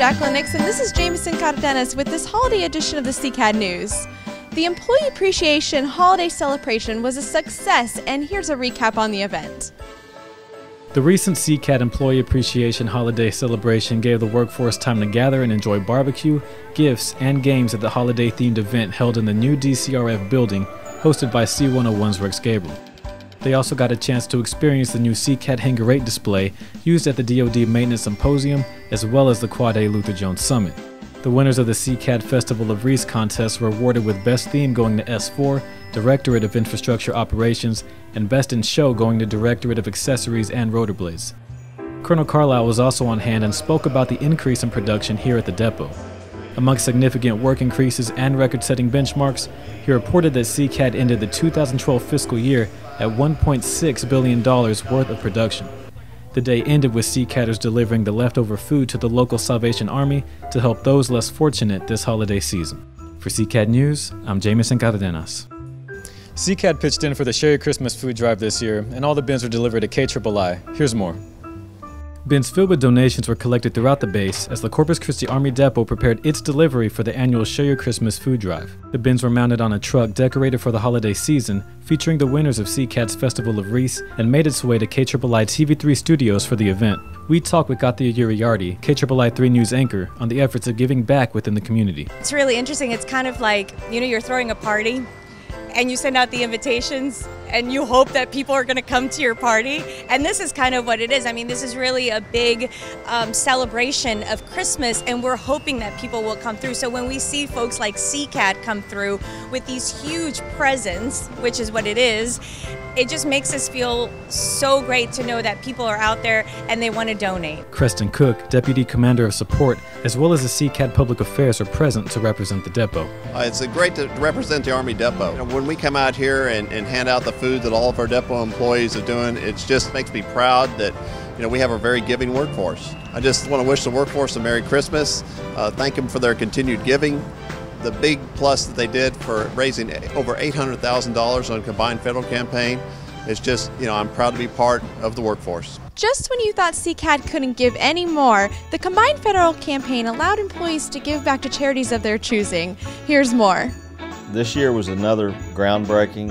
Jaclyn Nixon. This is Jameson Cardenas with this holiday edition of the CCAD News. The Employee Appreciation Holiday Celebration was a success, and here's a recap on the event. The recent CCAD Employee Appreciation Holiday Celebration gave the workforce time to gather and enjoy barbecue, gifts, and games at the holiday themed event held in the new DCRF building, hosted by C101's Rex Gabriel. They also got a chance to experience the new CCAD Hangar 8 display used at the DoD Maintenance Symposium, as well as the Quad A Luther Jones Summit. The winners of the CCAD Festival of Wreaths contest were awarded with Best Theme going to S4, Directorate of Infrastructure Operations, and Best in Show going to Directorate of Accessories and Rotorblades. Colonel Carlile was also on hand and spoke about the increase in production here at the depot. Among significant work increases and record setting benchmarks, he reported that CCAD ended the 2012 fiscal year at $1.6 billion worth of production. The day ended with CCADers delivering the leftover food to the local Salvation Army to help those less fortunate this holiday season. For CCAD News, I'm Jameson Cardenas. CCAD pitched in for the Share Your Christmas food drive this year, and all the bins were delivered at KIII. Here's more. Bins filled with donations were collected throughout the base as the Corpus Christi Army Depot prepared its delivery for the annual Share Your Christmas food drive. The bins were mounted on a truck decorated for the holiday season, featuring the winners of CCAD's Festival of Wreaths, and made its way to KIII TV3 studios for the event. We talked with Katia Uriarte, KIII 3 News anchor, on the efforts of giving back within the community. It's really interesting. It's kind of like, you know, you're throwing a party and you send out the invitations and you hope that people are going to come to your party. And this is kind of what it is. I mean, this is really a big um, celebration of Christmas, and we're hoping that people will come through. So when we see folks like CCAD come through with these huge presents, which is what it is, it just makes us feel so great to know that people are out there and they want to donate. Creston Cook, Deputy Commander of Support, as well as the CCAD Public Affairs are present to represent the depot. Uh, it's great to represent the Army Depot. when we come out here and, and hand out the food that all of our depot employees are doing. It just makes me proud that you know we have a very giving workforce. I just want to wish the workforce a Merry Christmas. Uh, thank them for their continued giving. The big plus that they did for raising over $800,000 on a combined federal campaign is just, you know, I'm proud to be part of the workforce. Just when you thought CCAD couldn't give any more, the Combined Federal Campaign allowed employees to give back to charities of their choosing. Here's more. This year was another groundbreaking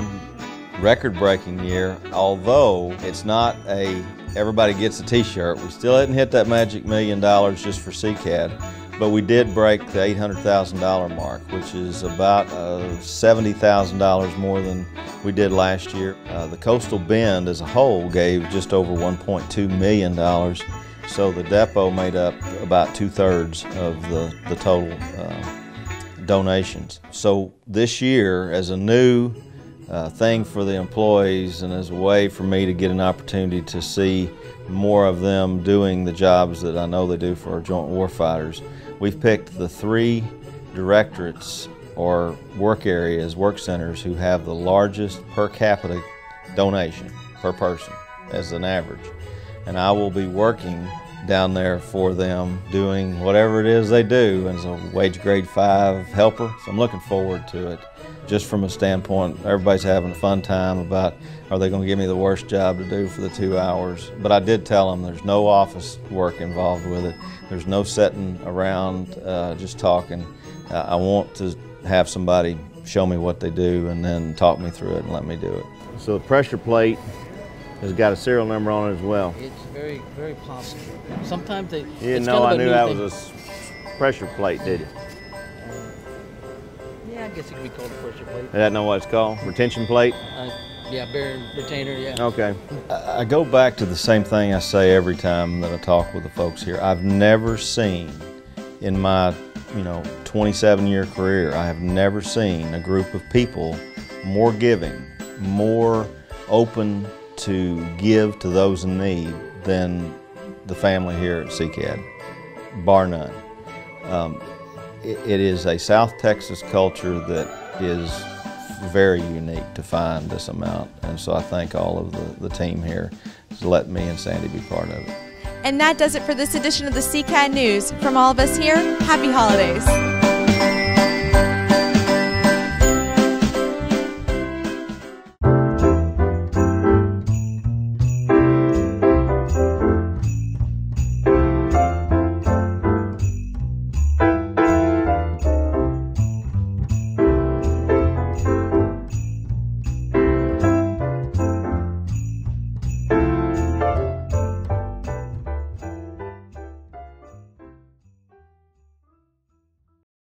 record-breaking year, although it's not a everybody gets a t-shirt. We still hadn't hit that magic million dollars just for CCAD, but we did break the $800,000 mark, which is about uh, $70,000 more than we did last year. Uh, the Coastal Bend as a whole gave just over $1.2 million, so the depot made up about two-thirds of the, the total uh, donations. So this year, as a new uh, thing for the employees and as a way for me to get an opportunity to see more of them doing the jobs that I know they do for our joint warfighters. We've picked the three directorates or work areas, work centers who have the largest per capita donation per person as an average. And I will be working down there for them doing whatever it is they do as a wage grade five helper. So I'm looking forward to it just from a standpoint, everybody's having a fun time about are they going to give me the worst job to do for the two hours. But I did tell them there's no office work involved with it. There's no sitting around uh, just talking. Uh, I want to have somebody show me what they do and then talk me through it and let me do it. So the pressure plate has got a serial number on it as well. It's very, very possible. Sometimes they. You didn't know I knew that thing. was a pressure plate, did you? I guess it could be called a pressure plate. Is that know what it's called? Retention plate? Uh, yeah, bearing retainer, yeah. Okay. I go back to the same thing I say every time that I talk with the folks here. I've never seen in my, you know, 27 year career, I have never seen a group of people more giving, more open to give to those in need than the family here at CCAD, bar none. Um, it is a South Texas culture that is very unique to find this amount. And so I thank all of the, the team here to let me and Sandy be part of it. And that does it for this edition of the CCAD News. From all of us here, happy holidays.